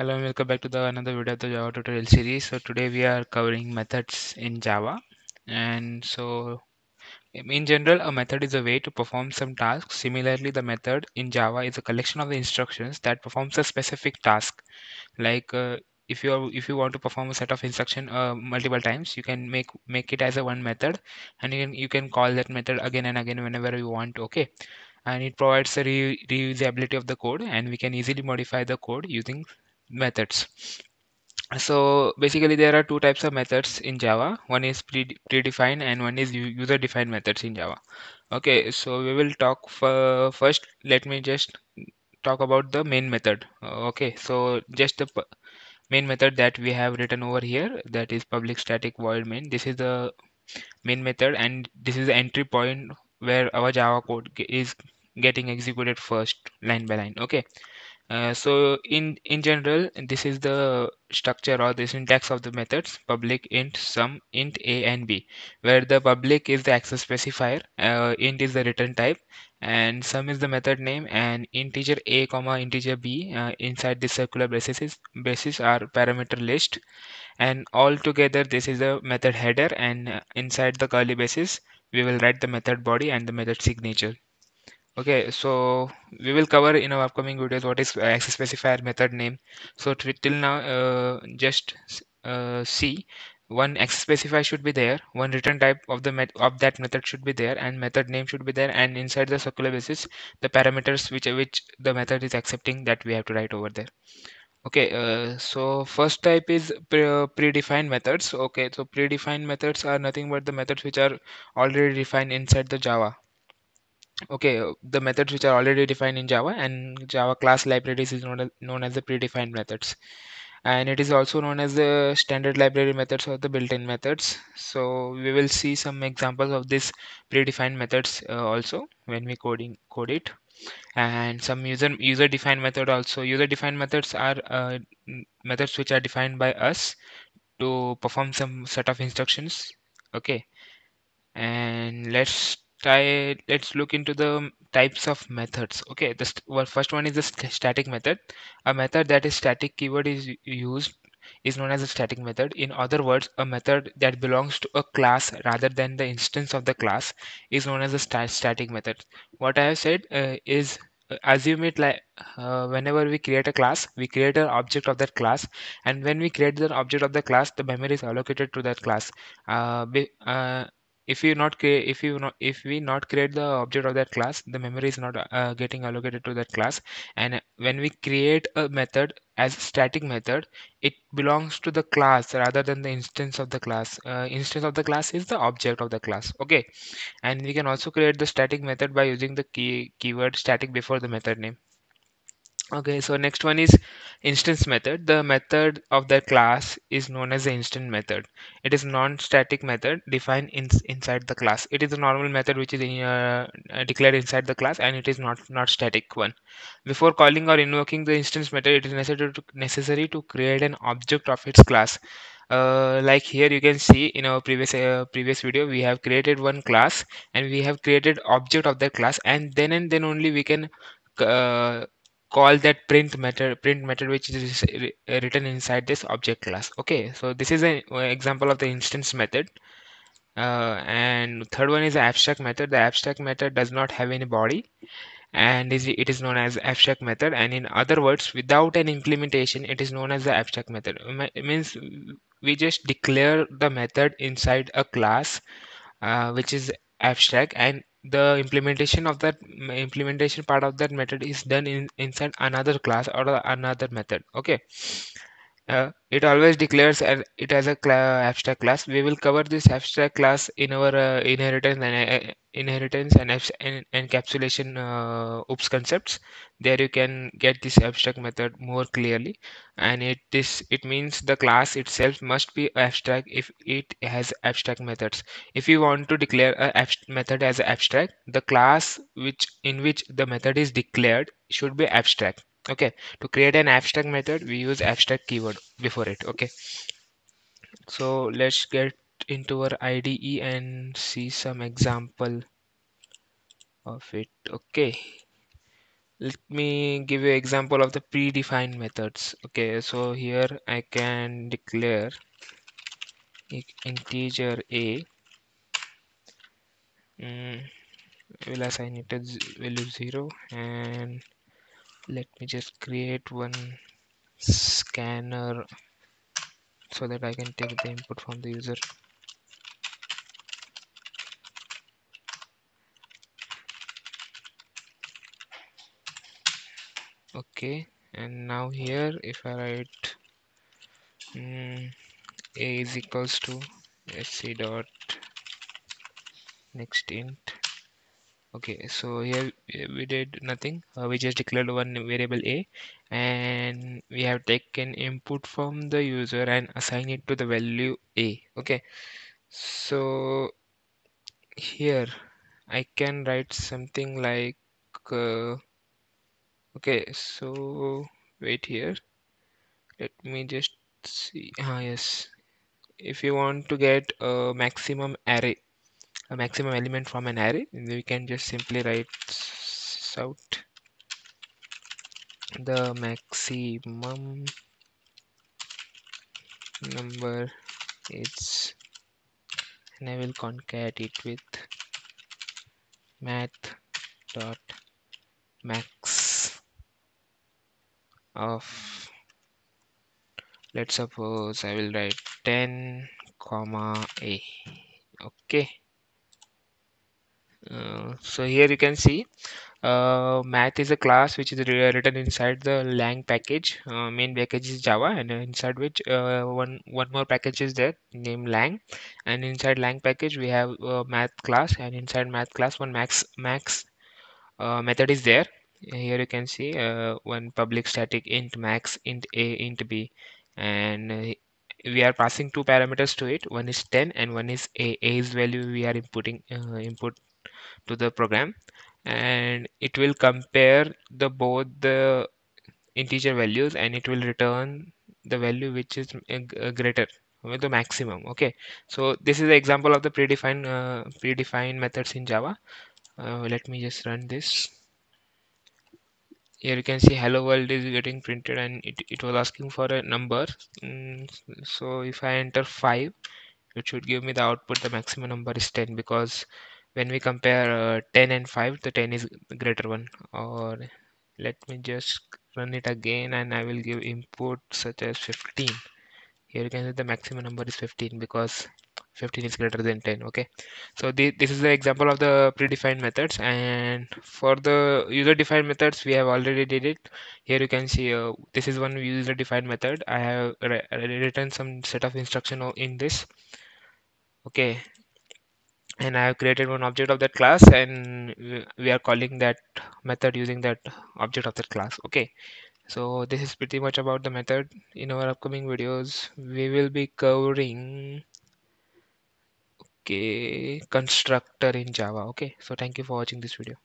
Hello and welcome back to the another video of the Java tutorial series. So today we are covering methods in Java. And so in general, a method is a way to perform some tasks. Similarly, the method in Java is a collection of the instructions that performs a specific task. Like uh, if you are, if you want to perform a set of instruction uh, multiple times, you can make make it as a one method, and you can you can call that method again and again whenever you want. Okay, and it provides the re reusability of the code, and we can easily modify the code using methods. So basically there are two types of methods in java. One is pre predefined and one is user defined methods in java. Okay so we will talk for first let me just talk about the main method. Okay so just the main method that we have written over here that is public static void main. This is the main method and this is the entry point where our java code is getting executed first line by line. Okay uh, so in in general this is the structure or the syntax of the methods public int sum int a and b where the public is the access specifier uh, int is the return type and sum is the method name and integer a comma integer b uh, inside the circular braces braces are parameter list and all together this is the method header and uh, inside the curly braces we will write the method body and the method signature Okay, so we will cover in our upcoming videos what is access specifier method name. So till now, uh, just uh, see one access specifier should be there, one return type of the met of that method should be there, and method name should be there, and inside the circular braces, the parameters which which the method is accepting that we have to write over there. Okay, uh, so first type is pre predefined methods. Okay, so predefined methods are nothing but the methods which are already defined inside the Java okay uh, the methods which are already defined in java and java class libraries is known as, known as the predefined methods. And it is also known as the standard library methods or the built-in methods. So we will see some examples of this predefined methods uh, also when we coding code it. And some user user defined method also. User defined methods are uh, methods which are defined by us to perform some set of instructions. Okay. And let's try let's look into the types of methods. Okay the st well, first one is the st static method. A method that is static keyword is used is known as a static method. In other words a method that belongs to a class rather than the instance of the class is known as a st static method. What i have said uh, is uh, assume it like uh, whenever we create a class we create an object of that class. And when we create the object of the class the memory is allocated to that class. Uh, be, uh, if you not create if you not if we not create the object of that class the memory is not uh, getting allocated to that class. And when we create a method as a static method it belongs to the class rather than the instance of the class. Uh, instance of the class is the object of the class. Okay. And we can also create the static method by using the key keyword static before the method name Okay, so next one is instance method. The method of the class is known as the instance method. It is non-static method defined in, inside the class. It is a normal method which is in, uh, declared inside the class and it is not not static one. Before calling or invoking the instance method, it is necessary to, necessary to create an object of its class. Uh, like here you can see in our previous uh, previous video we have created one class and we have created object of that class and then and then only we can uh, call that print method print method which is written inside this object class. Okay so this is an example of the instance method. Uh, and third one is the abstract method. The abstract method does not have any body and is, it is known as abstract method. And in other words without an implementation it is known as the abstract method. It means we just declare the method inside a class uh, which is abstract and the implementation of that implementation part of that method is done in inside another class or another method okay uh, it always declares it as a cl abstract class. We will cover this abstract class in our uh, inheritance and uh, inheritance and, and encapsulation uh, oops concepts. There you can get this abstract method more clearly. And it is it means the class itself must be abstract if it has abstract methods. If you want to declare a method as abstract the class which in which the method is declared should be abstract okay. To create an abstract method we use abstract keyword before it. Okay. So let's get into our IDE and see some example of it. Okay. Let me give you example of the predefined methods. Okay. So here I can declare integer a. Mm, will assign it as value 0 and let me just create one scanner so that I can take the input from the user. Okay and now here if I write mm, a is equals to sc dot next int okay so here we did nothing. Uh, we just declared one variable a and we have taken input from the user and assign it to the value a okay? So here I can write something like uh, okay so wait here. Let me just see. Ah yes. If you want to get a maximum array a maximum element from an array we can just simply write out the maximum number is and I will concat it with math dot max of let's suppose I will write 10 comma a okay uh, so here you can see uh, math is a class which is written inside the lang package. Uh, main package is java and inside which uh, one one more package is there named lang. And inside lang package we have math class and inside math class one max max uh, method is there. Here you can see uh, one public static int max int a int b. And uh, we are passing two parameters to it. One is 10 and one is a. A's value we are inputting uh, input to the program and it will compare the both the integer values and it will return the value which is greater with the maximum okay? So this is the example of the predefined uh, predefined methods in java. Uh, let me just run this. Here you can see hello world is getting printed and it, it was asking for a number. Mm, so if I enter 5 it should give me the output the maximum number is 10 because when we compare uh, 10 and 5 the 10 is greater one. Or let me just run it again and I will give input such as 15 here you can see the maximum number is 15 because 15 is greater than 10 okay? So this is the example of the predefined methods and for the user defined methods we have already did it. Here you can see uh, this is one user defined method. I have written some set of instruction in this okay and i have created one object of that class and we are calling that method using that object of that class. Okay. So this is pretty much about the method. In our upcoming videos we will be covering okay constructor in java. Okay. So thank you for watching this video